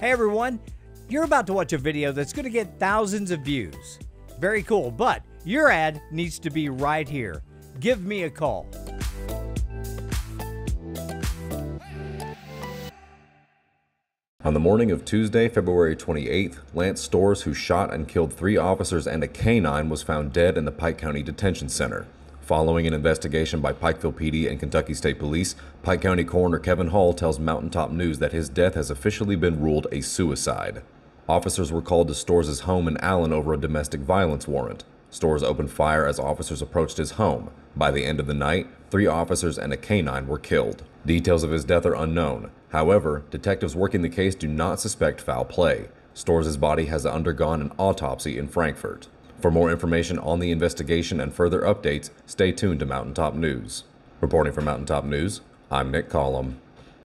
Hey everyone, you're about to watch a video that's going to get thousands of views. Very cool, but your ad needs to be right here. Give me a call. On the morning of Tuesday, February 28th, Lance Storz, who shot and killed three officers and a canine, was found dead in the Pike County Detention Center. Following an investigation by Pikeville PD and Kentucky State Police, Pike County Coroner Kevin Hall tells Mountaintop News that his death has officially been ruled a suicide. Officers were called to Storz' home in Allen over a domestic violence warrant. Storz opened fire as officers approached his home. By the end of the night, three officers and a canine were killed. Details of his death are unknown. However, detectives working the case do not suspect foul play. Storz' body has undergone an autopsy in Frankfort. For more information on the investigation and further updates, stay tuned to Mountaintop News. Reporting for Mountaintop News, I'm Nick Collum.